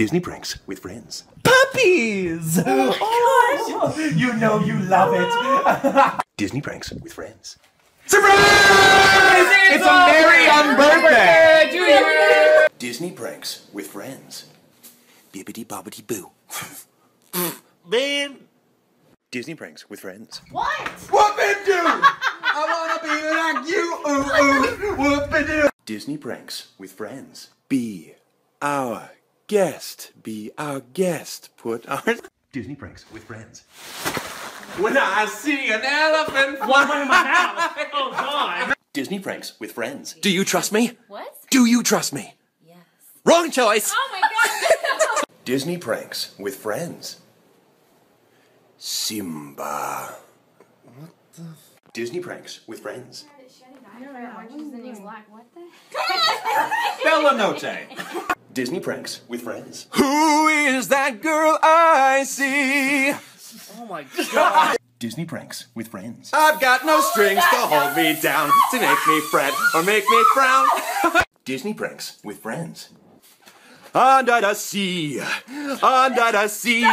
Disney pranks with friends. Puppies! Oh, oh. you know you love it. Disney pranks with friends. Surprise! It's a Mary on birthday! Disney pranks with friends. Bibbidi bobbidi boo. Man, Disney pranks with friends. What? whoopin' do? I wanna be like you, ooh ooh, whoopin' do. Disney pranks with friends. Be our guest. Be our guest. Put our Disney pranks with friends. When I see an elephant One in my house. Oh God. Disney pranks with friends. Do you trust me? What? Do you trust me? Yes. Wrong choice. Oh my god. Disney pranks with friends. Simba. What the? Disney pranks with friends. Bella Notte. Disney pranks with friends. Who is that girl I see? Oh my god. Disney pranks with friends. I've got no strings to hold me down, to make me fret or make me frown. Disney pranks with friends. Under the sea, under the sea.